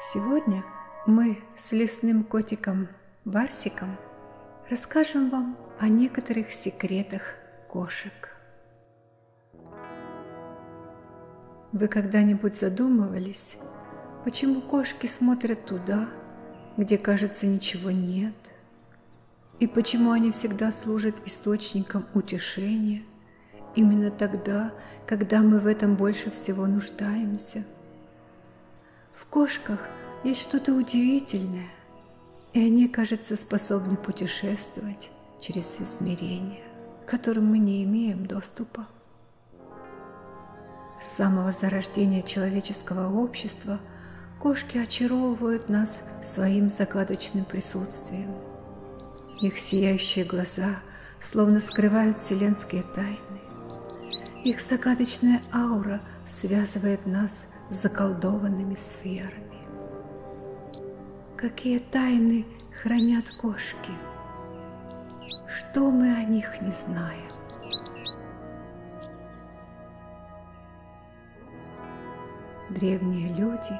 Сегодня мы с лесным котиком Барсиком расскажем вам о некоторых секретах кошек. Вы когда-нибудь задумывались, почему кошки смотрят туда, где, кажется, ничего нет, и почему они всегда служат источником утешения именно тогда, когда мы в этом больше всего нуждаемся? В кошках есть что-то удивительное, и они, кажется, способны путешествовать через измерения, к которым мы не имеем доступа. С самого зарождения человеческого общества кошки очаровывают нас своим загадочным присутствием. Их сияющие глаза словно скрывают вселенские тайны. Их загадочная аура связывает нас с заколдованными сферами. Какие тайны хранят кошки? Что мы о них не знаем? Древние люди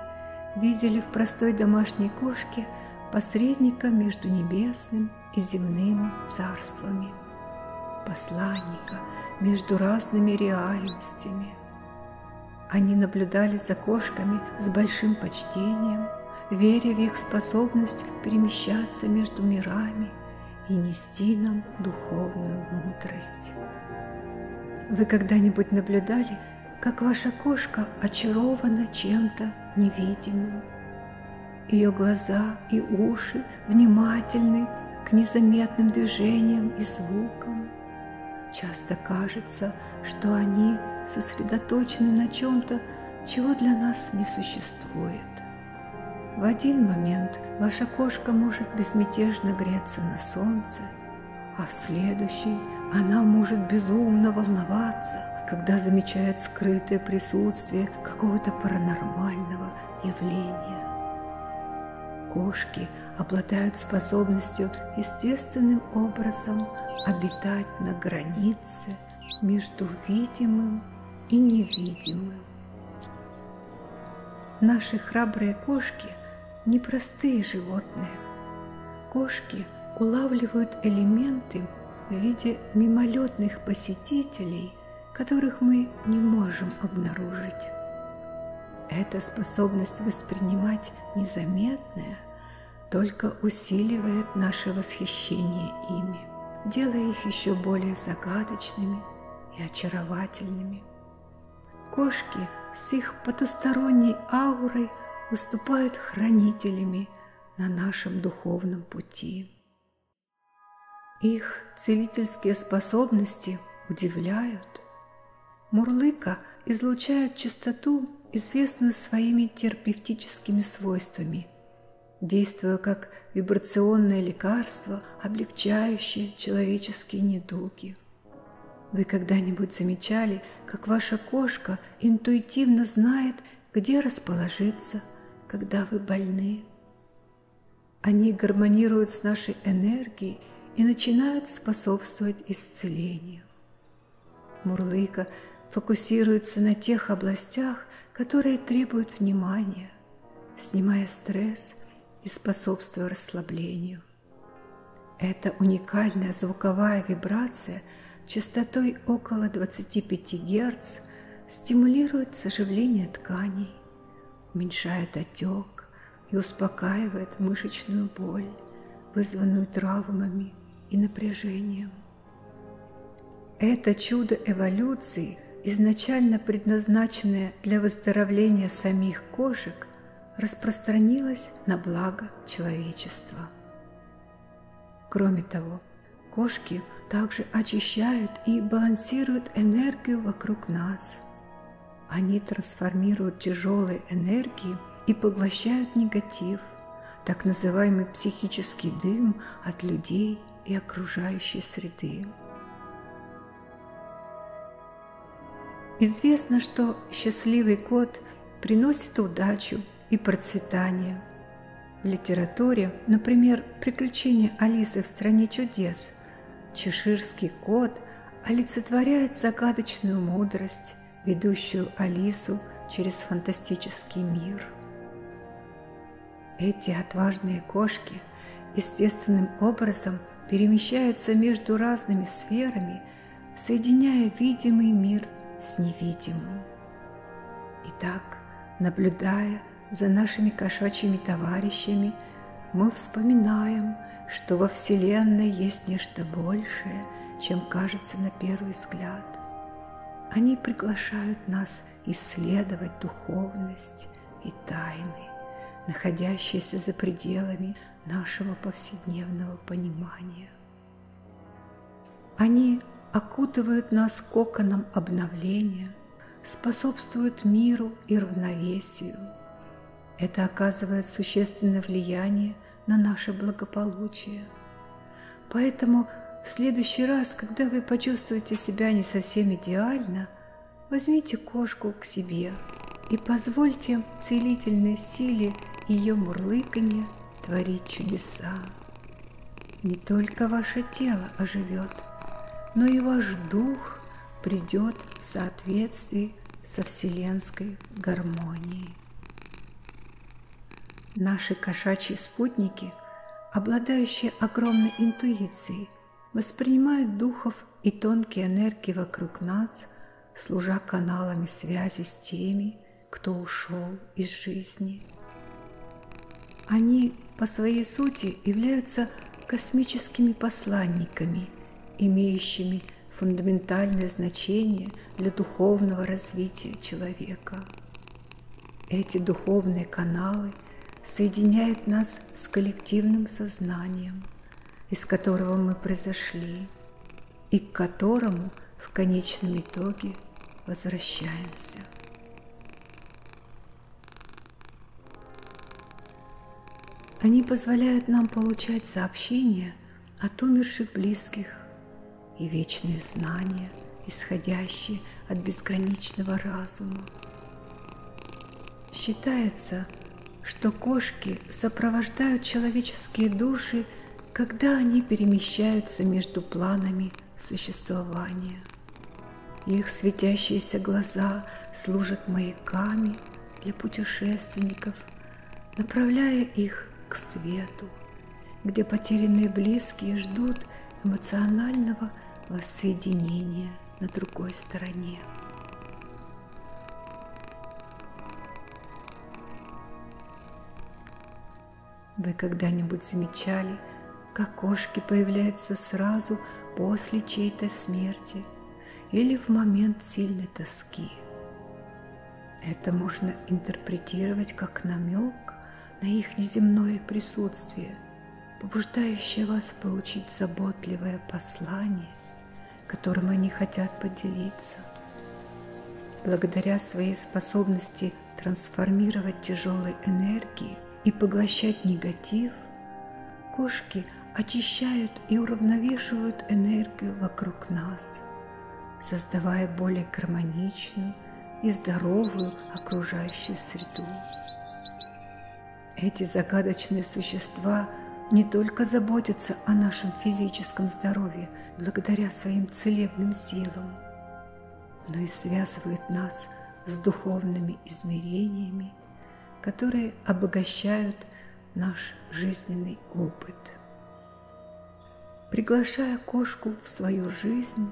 видели в простой домашней кошке посредника между небесным и земным царствами, посланника между разными реальностями. Они наблюдали за кошками с большим почтением – веря в их способность перемещаться между мирами и нести нам духовную мудрость. Вы когда-нибудь наблюдали, как ваша кошка очарована чем-то невидимым? Ее глаза и уши внимательны к незаметным движениям и звукам. Часто кажется, что они сосредоточены на чем-то, чего для нас не существует. В один момент ваша кошка может безмятежно греться на солнце, а в следующий она может безумно волноваться, когда замечает скрытое присутствие какого-то паранормального явления. Кошки обладают способностью естественным образом обитать на границе между видимым и невидимым. Наши храбрые кошки – непростые животные. Кошки улавливают элементы в виде мимолетных посетителей, которых мы не можем обнаружить. Эта способность воспринимать незаметное только усиливает наше восхищение ими, делая их еще более загадочными и очаровательными. Кошки с их потусторонней аурой – выступают хранителями на нашем духовном пути. Их целительские способности удивляют. Мурлыка излучает чистоту, известную своими терапевтическими свойствами, действуя как вибрационное лекарство, облегчающее человеческие недуги. Вы когда-нибудь замечали, как ваша кошка интуитивно знает, где расположиться – когда вы больны. Они гармонируют с нашей энергией и начинают способствовать исцелению. Мурлыка фокусируется на тех областях, которые требуют внимания, снимая стресс и способствуя расслаблению. Эта уникальная звуковая вибрация частотой около 25 Гц стимулирует заживление тканей, уменьшает отек и успокаивает мышечную боль, вызванную травмами и напряжением. Это чудо эволюции, изначально предназначенное для выздоровления самих кошек, распространилось на благо человечества. Кроме того, кошки также очищают и балансируют энергию вокруг нас – они трансформируют тяжелые энергии и поглощают негатив, так называемый психический дым от людей и окружающей среды. Известно, что счастливый кот приносит удачу и процветание. В литературе, например, «Приключения Алисы в стране чудес», чеширский кот олицетворяет загадочную мудрость, ведущую Алису через фантастический мир. Эти отважные кошки естественным образом перемещаются между разными сферами, соединяя видимый мир с невидимым. Итак, наблюдая за нашими кошачьими товарищами, мы вспоминаем, что во Вселенной есть нечто большее, чем кажется на первый взгляд. Они приглашают нас исследовать духовность и тайны, находящиеся за пределами нашего повседневного понимания. Они окутывают нас коконом обновления, способствуют миру и равновесию. Это оказывает существенное влияние на наше благополучие. Поэтому в следующий раз, когда вы почувствуете себя не совсем идеально, возьмите кошку к себе и позвольте целительной силе ее мурлыканья творить чудеса. Не только ваше тело оживет, но и ваш дух придет в соответствии со вселенской гармонией. Наши кошачьи спутники, обладающие огромной интуицией, воспринимают духов и тонкие энергии вокруг нас, служа каналами связи с теми, кто ушел из жизни. Они по своей сути являются космическими посланниками, имеющими фундаментальное значение для духовного развития человека. Эти духовные каналы соединяют нас с коллективным сознанием, из которого мы произошли и к которому в конечном итоге возвращаемся. Они позволяют нам получать сообщения от умерших близких и вечные знания, исходящие от безграничного разума. Считается, что кошки сопровождают человеческие души, когда они перемещаются между планами существования. Их светящиеся глаза служат маяками для путешественников, направляя их к свету, где потерянные близкие ждут эмоционального воссоединения на другой стороне. Вы когда-нибудь замечали, как кошки появляются сразу после чьей-то смерти или в момент сильной тоски? Это можно интерпретировать как намек на их неземное присутствие, побуждающее вас получить заботливое послание, которым они хотят поделиться. Благодаря своей способности трансформировать тяжелые энергии и поглощать негатив, кошки очищают и уравновешивают энергию вокруг нас, создавая более гармоничную и здоровую окружающую среду. Эти загадочные существа не только заботятся о нашем физическом здоровье благодаря своим целебным силам, но и связывают нас с духовными измерениями, которые обогащают наш жизненный опыт. Приглашая кошку в свою жизнь,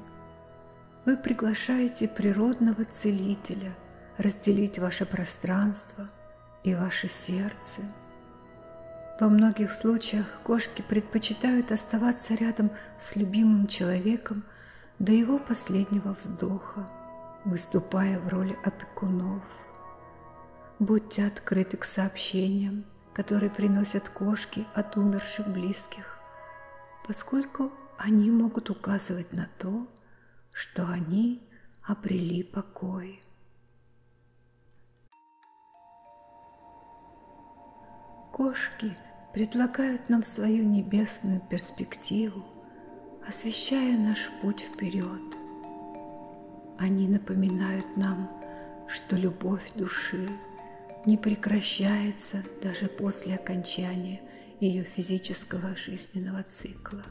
вы приглашаете природного целителя разделить ваше пространство – и ваше сердце. Во многих случаях кошки предпочитают оставаться рядом с любимым человеком до его последнего вздоха, выступая в роли опекунов. Будьте открыты к сообщениям, которые приносят кошки от умерших близких, поскольку они могут указывать на то, что они обрели покой. Кошки предлагают нам свою небесную перспективу, освещая наш путь вперед. Они напоминают нам, что любовь души не прекращается даже после окончания ее физического жизненного цикла.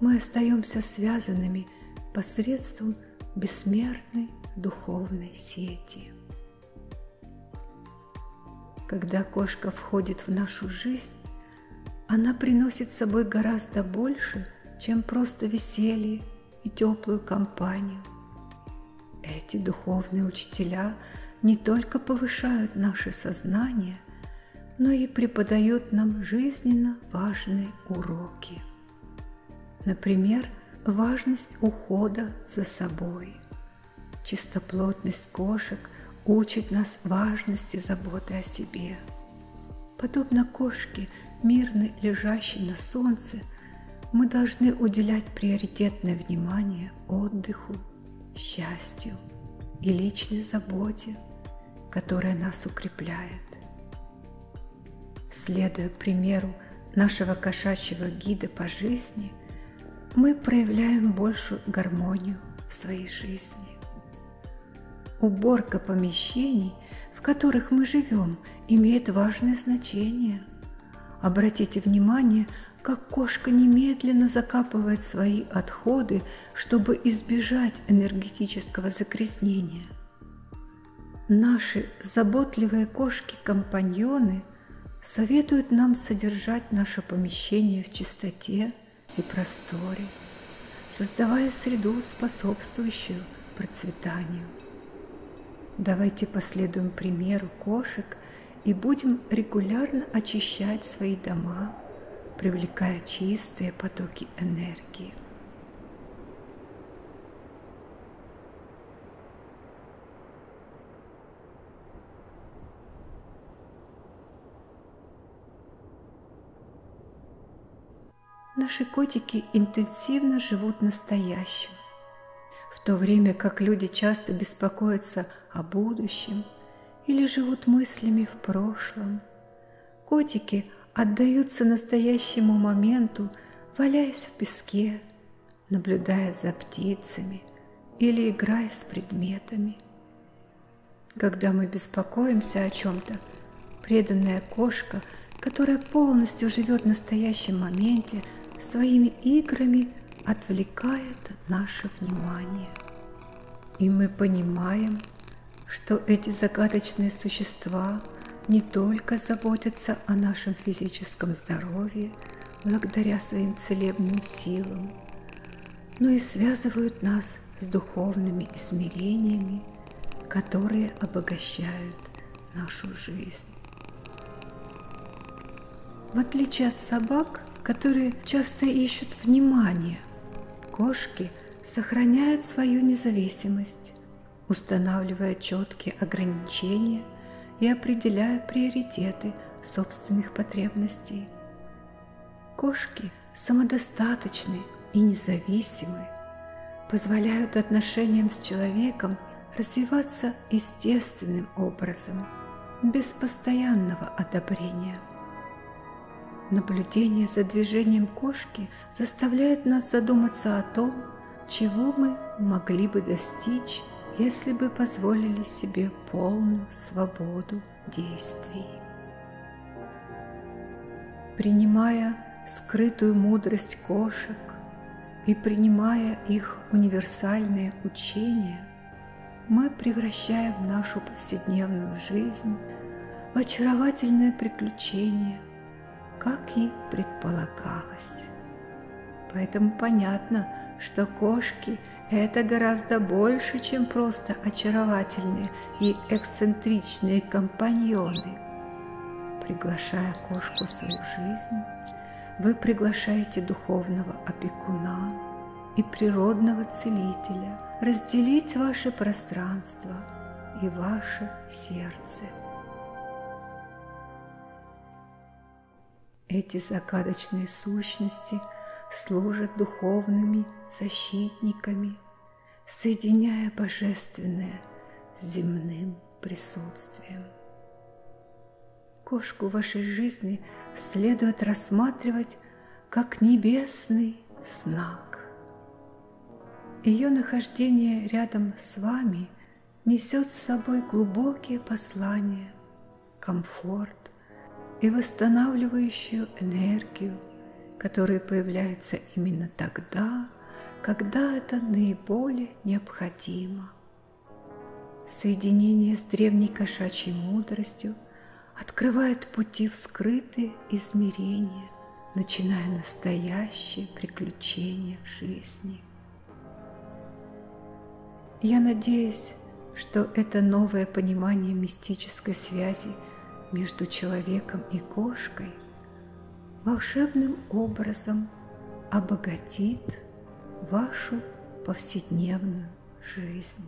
Мы остаемся связанными посредством бессмертной духовной сети. Когда кошка входит в нашу жизнь, она приносит с собой гораздо больше, чем просто веселье и теплую компанию. Эти духовные учителя не только повышают наше сознание, но и преподают нам жизненно важные уроки. Например, важность ухода за собой. Чистоплотность кошек учит нас важности заботы о себе. Подобно кошке, мирно лежащей на солнце, мы должны уделять приоритетное внимание отдыху, счастью и личной заботе, которая нас укрепляет. Следуя примеру нашего кошачьего гида по жизни, мы проявляем большую гармонию в своей жизни. Уборка помещений, в которых мы живем, имеет важное значение. Обратите внимание, как кошка немедленно закапывает свои отходы, чтобы избежать энергетического загрязнения. Наши заботливые кошки-компаньоны советуют нам содержать наше помещение в чистоте и просторе, создавая среду, способствующую процветанию. Давайте последуем примеру кошек и будем регулярно очищать свои дома, привлекая чистые потоки энергии. Наши котики интенсивно живут настоящим, в то время как люди часто беспокоятся о будущем или живут мыслями в прошлом. Котики отдаются настоящему моменту, валяясь в песке, наблюдая за птицами или играя с предметами. Когда мы беспокоимся о чем-то, преданная кошка, которая полностью живет в настоящем моменте, своими играми отвлекает наше внимание. И мы понимаем, что эти загадочные существа не только заботятся о нашем физическом здоровье благодаря своим целебным силам, но и связывают нас с духовными измерениями, которые обогащают нашу жизнь. В отличие от собак, которые часто ищут внимания, кошки сохраняют свою независимость, устанавливая четкие ограничения и определяя приоритеты собственных потребностей. Кошки самодостаточны и независимы, позволяют отношениям с человеком развиваться естественным образом, без постоянного одобрения – Наблюдение за движением кошки заставляет нас задуматься о том, чего мы могли бы достичь, если бы позволили себе полную свободу действий. Принимая скрытую мудрость кошек и принимая их универсальные учения, мы превращаем нашу повседневную жизнь в очаровательное приключение – как и предполагалось. Поэтому понятно, что кошки – это гораздо больше, чем просто очаровательные и эксцентричные компаньоны. Приглашая кошку в свою жизнь, вы приглашаете духовного опекуна и природного целителя разделить ваше пространство и ваше сердце – Эти загадочные сущности служат духовными защитниками, соединяя божественное с земным присутствием. Кошку вашей жизни следует рассматривать как небесный знак. Ее нахождение рядом с вами несет с собой глубокие послания, комфорт, и восстанавливающую энергию, которые появляются именно тогда, когда это наиболее необходимо. Соединение с древней кошачьей мудростью открывает пути в скрытые измерения, начиная настоящее приключение жизни. Я надеюсь, что это новое понимание мистической связи между человеком и кошкой волшебным образом обогатит вашу повседневную жизнь.